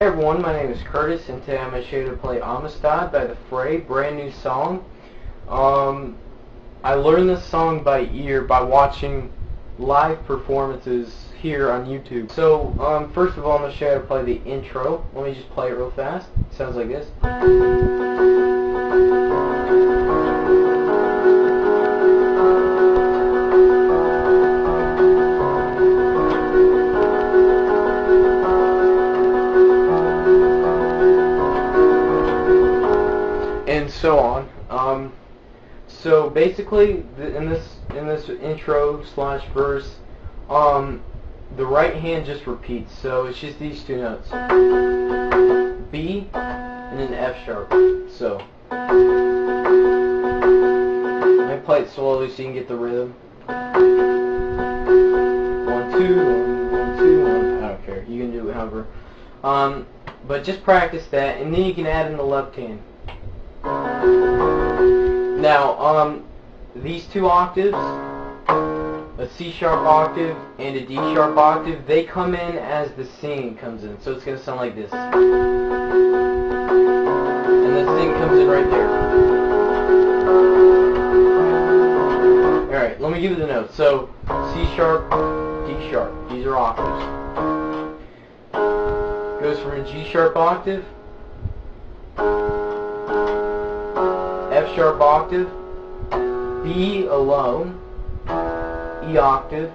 Hey everyone, my name is Curtis, and today I'm going to show you how to play Amistad by The Fray, brand new song. Um, I learned this song by ear by watching live performances here on YouTube. So, um, first of all, I'm going to show you how to play the intro. Let me just play it real fast. It sounds like this. Basically, in this in this intro slash verse, um, the right hand just repeats. So it's just these two notes: B and then F sharp. So I play it slowly so you can get the rhythm. One two one two one. I don't care. You can do it however. Um, but just practice that, and then you can add in the left hand. Now, um, these two octaves, a C sharp octave and a D sharp octave, they come in as the singing comes in. So it's going to sound like this. And the sing comes in right there. Alright, let me give you the notes. So, C sharp, D sharp. These are octaves. Goes from a G sharp octave F sharp octave, B alone, E octave,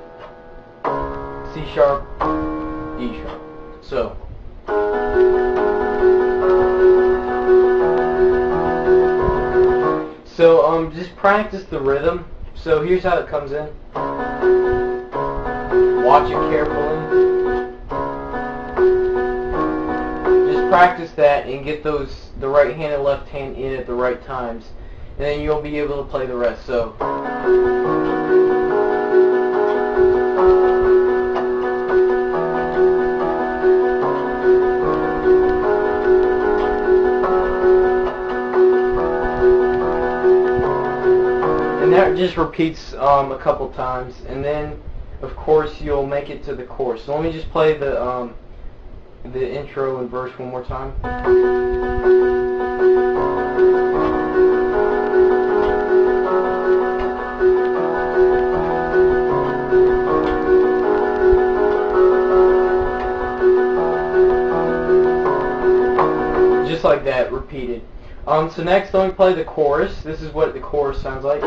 C sharp, D sharp. So, so um, just practice the rhythm. So here's how it comes in. Watch it carefully. Just practice that and get those the right hand and left hand in at the right times, and then you'll be able to play the rest. So. And that just repeats um, a couple times, and then, of course, you'll make it to the chorus. So let me just play the um, the intro and verse one more time. Just like that, repeated. Um, so next, let me play the chorus. This is what the chorus sounds like.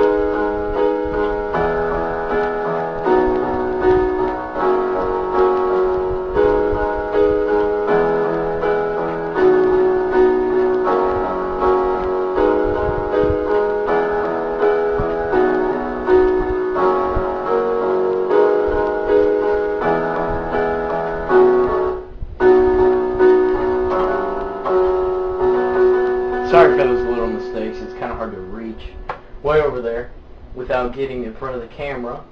Getting in front of the camera.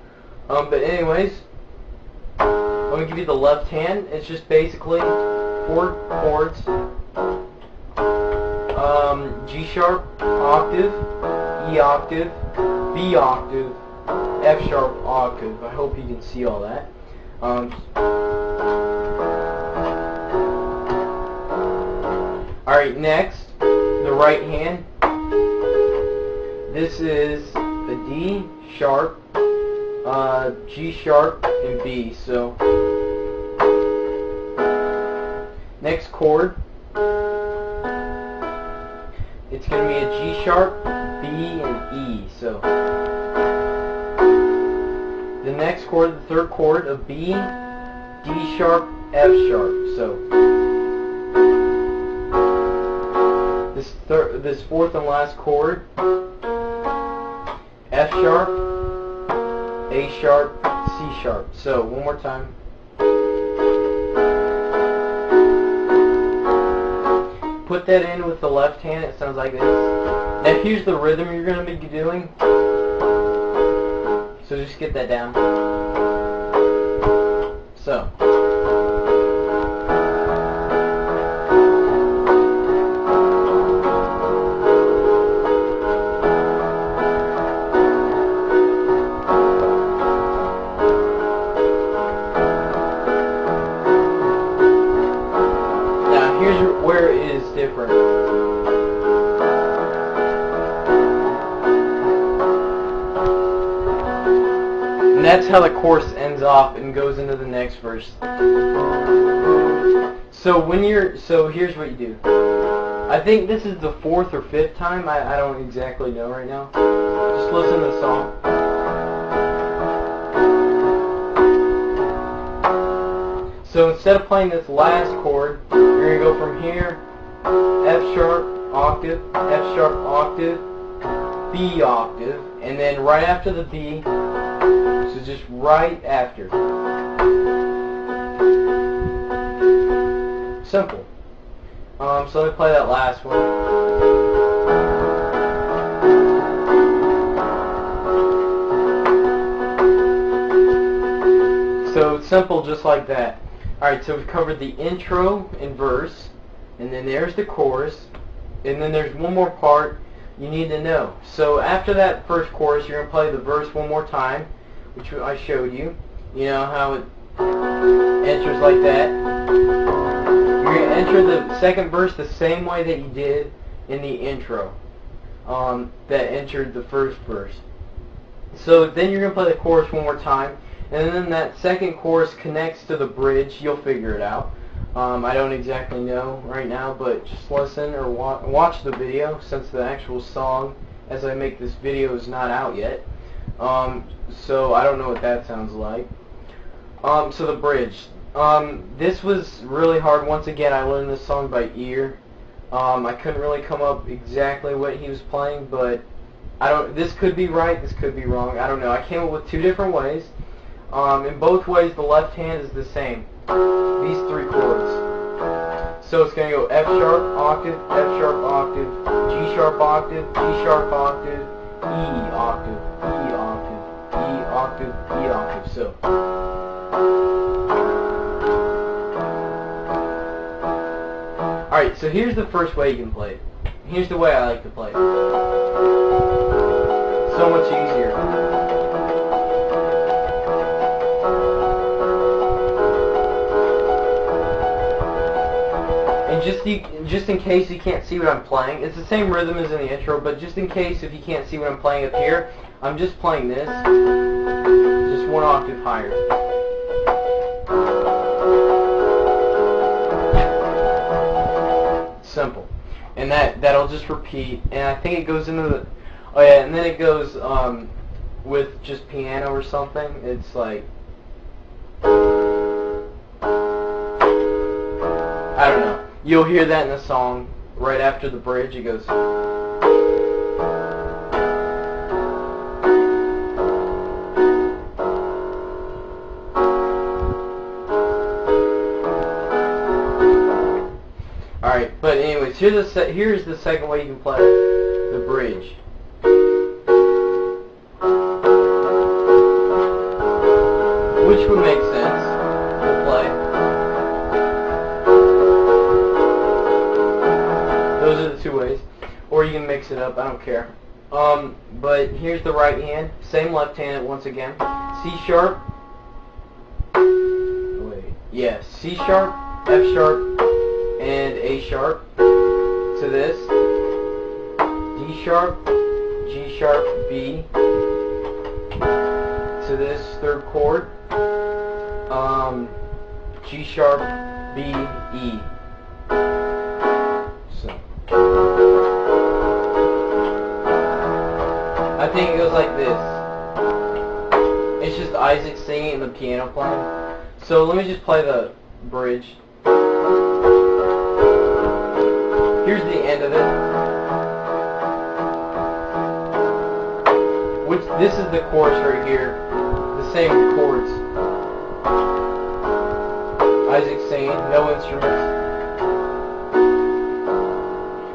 Um, but anyways, let me give you the left hand. It's just basically four chords. Um, G sharp octave, E octave, B octave, F sharp octave. I hope you can see all that. Um, Alright, next the right hand. This is a D sharp, uh, G sharp, and B. So next chord, it's going to be a G sharp, B, and E. So the next chord, the third chord, of B, D sharp, F sharp. So this third, this fourth and last chord, F sharp, A sharp, C sharp. So one more time. Put that in with the left hand. It sounds like this. Now here's the rhythm you're going to be doing. So just get that down. So. Different. And that's how the chorus ends off and goes into the next verse. So when you're, so here's what you do. I think this is the fourth or fifth time. I, I don't exactly know right now. Just listen to the song. So instead of playing this last chord, you're going to go from here, F sharp, octave, F sharp, octave, B octave, and then right after the B, so just right after. Simple. Um, so let me play that last one. So simple just like that. Alright, so we've covered the intro and verse, and then there's the chorus, and then there's one more part you need to know. So after that first chorus, you're going to play the verse one more time, which I showed you. You know how it enters like that. You're going to enter the second verse the same way that you did in the intro um, that entered the first verse. So then you're going to play the chorus one more time, and then that second chorus connects to the bridge. You'll figure it out. Um, I don't exactly know right now, but just listen or wa watch the video since the actual song, as I make this video, is not out yet. Um, so I don't know what that sounds like. Um, so the bridge. Um, this was really hard. Once again, I learned this song by ear. Um, I couldn't really come up exactly what he was playing, but I don't. This could be right. This could be wrong. I don't know. I came up with two different ways. Um, in both ways, the left hand is the same. These three chords. So it's going to go F sharp, octave, F sharp, octave, G sharp, octave, G sharp, octave, E octave, E octave, E octave, E octave. So. Alright, so here's the first way you can play it. Here's the way I like to play it. So much just you, just in case you can't see what I'm playing, it's the same rhythm as in the intro, but just in case if you can't see what I'm playing up here, I'm just playing this, just one octave higher. Simple. And that, that'll just repeat, and I think it goes into the, oh yeah, and then it goes, um, with just piano or something, it's like, I don't know. You'll hear that in the song right after the bridge. It goes. Alright, but anyways, here's the here's the second way you can play the bridge. Which would make sense it up, I don't care. Um, but here's the right hand, same left hand once again. C sharp. Wait. Yeah, C sharp, F sharp, and A sharp to this. D sharp, G sharp, B to this third chord. Um, G sharp, B, E. think it goes like this. It's just Isaac singing and the piano playing. So let me just play the bridge. Here's the end of it. Which this is the chorus right here. The same chords. Isaac singing, no instruments.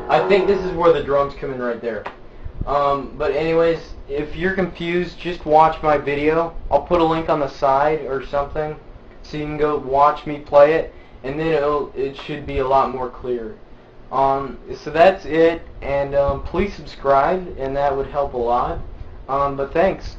I think this is where the drums come in right there. Um, but anyways, if you're confused, just watch my video. I'll put a link on the side or something so you can go watch me play it and then it'll, it should be a lot more clear. Um, so that's it and um, please subscribe and that would help a lot. Um, but thanks.